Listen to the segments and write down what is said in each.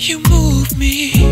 You move me.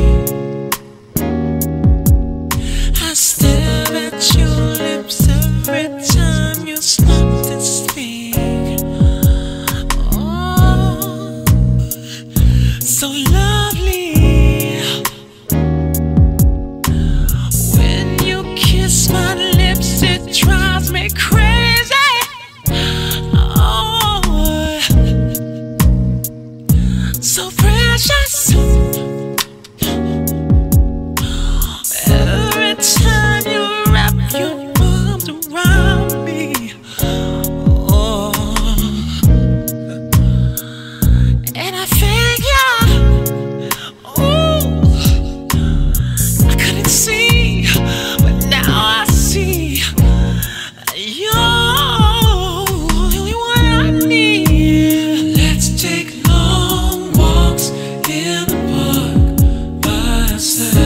Ourselves.